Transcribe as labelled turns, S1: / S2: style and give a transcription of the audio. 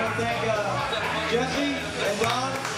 S1: want to thank uh, Jesse and Ron.